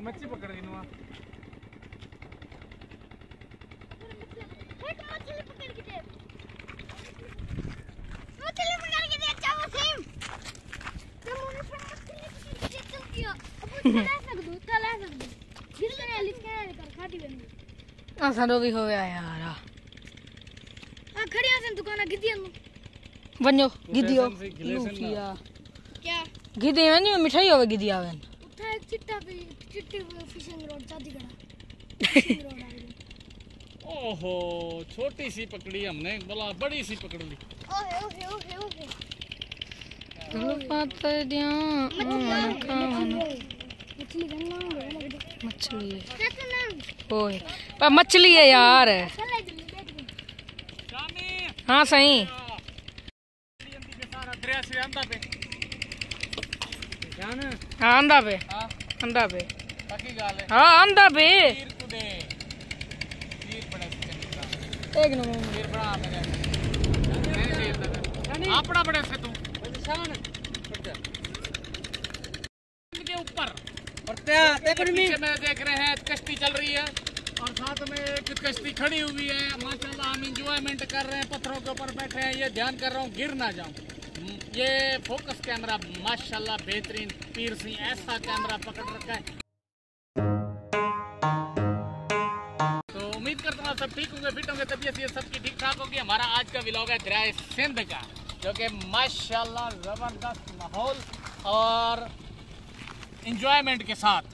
मच्छी पकड़ रही हूँ असां जो बि हो विया यार दुकान किती वञो गिदियो। स्टेशन से गिले से लूफी क्या? गिदी वञो मिठाई होवे गिदी आवन उठा एक चिट्टा पे चिट्टी फिशिंग रोड चांदीगढ़ रोड ओहो छोटी सी पकड़ी हमने बोला बड़ी सी पकड़ ली। ओहे ओहे ओहे ओहे। तुलपात दिया। मछली गन्ना मछली है। ओए पर मछली है यार चले जल्दी बैठ गए शामी हाँ सही। हाँ अंदा पे हाँ है हाँ एक नंबर। आपड़ा बड़े से तू। के ऊपर और देख रहे हैं कश्ती चल रही है। और साथ में एक कश्ती खड़ी हुई है, माशाल्लाह हम इंजॉयमेंट कर रहे हैं, पत्थरों के ऊपर बैठे हैं, ये ध्यान कर रहा हूँ, गिर ना जाऊँ। ये फोकस कैमरा माशाल्लाह बेहतरीन पीर सिंह ऐसा कैमरा पकड़ रखा है। तो उम्मीद करता हूँ सब ठीक होंगे फिट होंगे, तबीयत ये सबकी ठीक ठाक होगी। हमारा आज का विलॉग है दरिया सिंध का, जो कि माशाल्लाह ज़बरदस्त माहौल और इंजॉयमेंट के साथ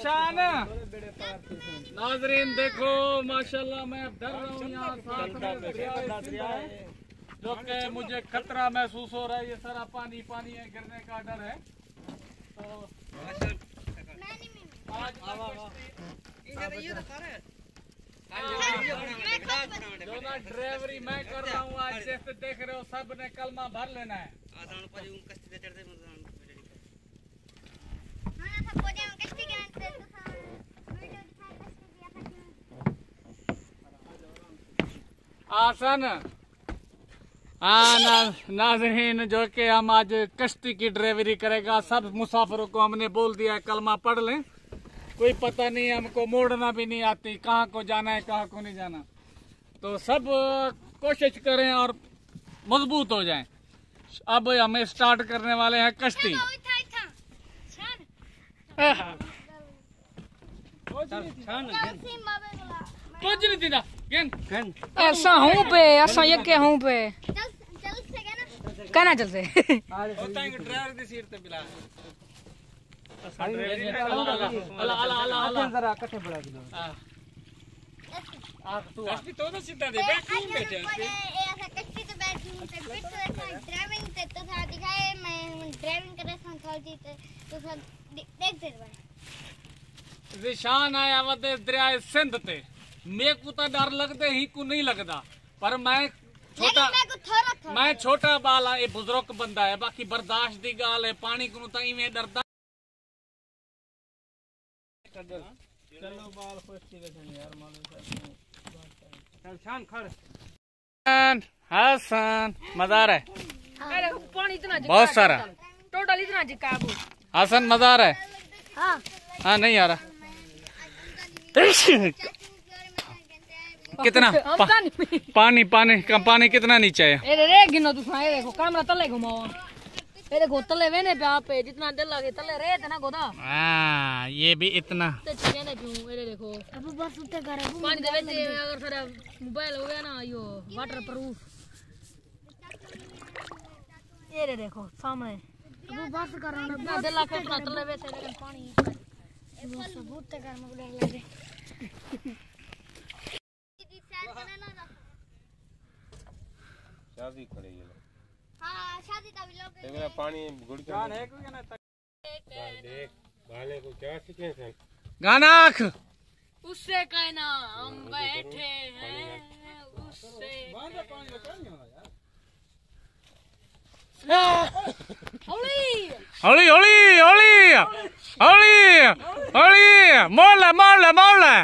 शान। नाजरीन देखो माशाल्लाह मैं अब डर रहा हूँ यहाँ साथ है, जो कि मुझे खतरा महसूस हो रहा है ये सारा पानी पानी है गिरने का डर है। तो आज जो ना ड्राइवरी मैं कर रहा हूँ आज जैसे देख रहे हो सबने कलमा भर लेना है। आसन। हाँ त्याच्याकडे नाजरीन, जो कि हम आज कश्ती की ड्राइवरी करेगा, सब मुसाफिरों को हमने बोल दिया है, कलमा पढ़ लें। कोई पता नहीं, हमको मोड़ना भी नहीं आती, कहाँ को जाना है, कहाँ को नहीं जाना। तो सब कोशिश करें और मज़बूत हो जाएँ। अब हमें स्टार्ट करने वाले हैं कश्ती। कुछ नहीं थी ऐसा हूँ पे ऐसा ये के हूँ पे। कहना। चलते ड्राइवर ड्राइविंग आया वदे दरिया सिंध ते। मेरे तो डर लगते ही को नहीं लगता पर मैं छोटा मैं छोटा बाल है बुज़ुर्ग बंदा है बाकी बर्दाश्त की गल है पानी को तो इवें चलो बाल खुश थी यार मालूम चल शान खड़। हसन मजार है। अरे पानी इतना बहुत सारा। टोटल इतना जिका हसन मजार है। हाँ। हाँ नहीं आ रहा। कितना? पा, पानी पानी पानी का पानी कितना नीचे है? ए रे गिनो तू देखो कैमरा तले घुमाओ। ये देखो तले वेने पे आप जितना दिल लगे तले रहे थे ना गोदा। हाँ ये भी इतना। ते चीज़ें ने क्यों ये देखो। अबू बस उठे कर अबू। पानी दे बेचे अगर सारा मोबाइल हो गया ना यो वाटर प्रूफ। ये रे देखो सामने। अबू बस कर ना ना दिल लगे इतना तले वेचे लेकिन पानी। बस उठे कर मैं डर लगे। शादी खड़ी है हाँ शादी का मेरा पानी गुड़ का है कोई ना देख भाले को क्या सीखे थे गाना आख। उससे कहना हम बैठे हैं उससे हौली। हौली हौली हौली हौली हौली मोड़ ले मोड़ ले मोड़ ले